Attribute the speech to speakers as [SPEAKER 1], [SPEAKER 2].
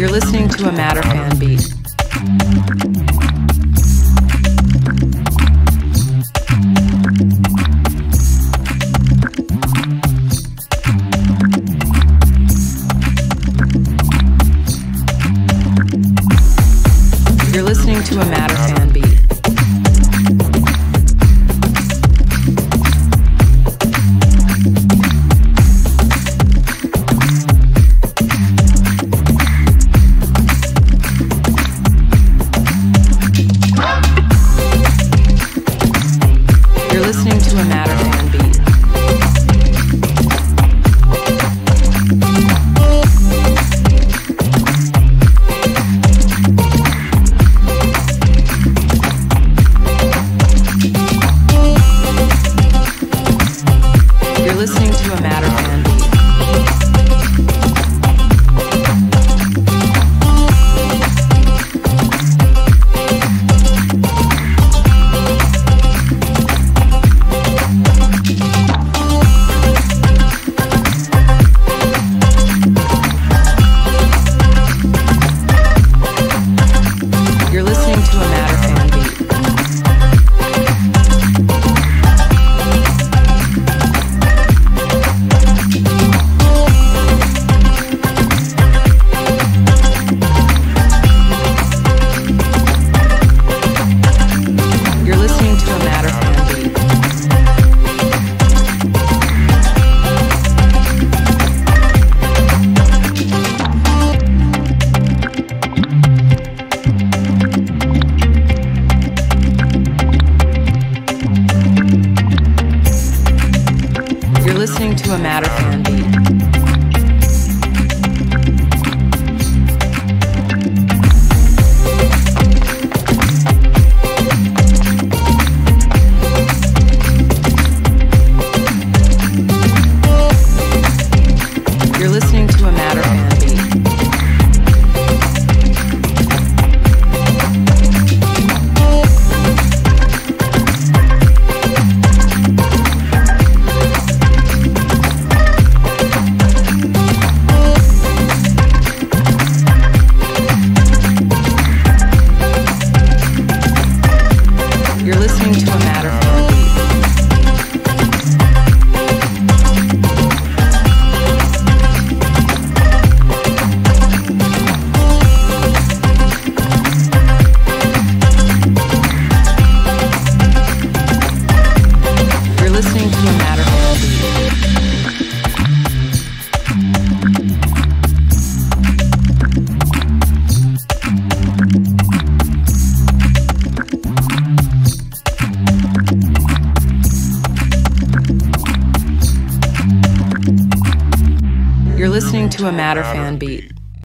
[SPEAKER 1] You're listening to a MADiRFAN beat. You're listening to a MADiRFAN listening to a Matter listening to a MADiRFAN beat. Listening to a MADiRFAN beat.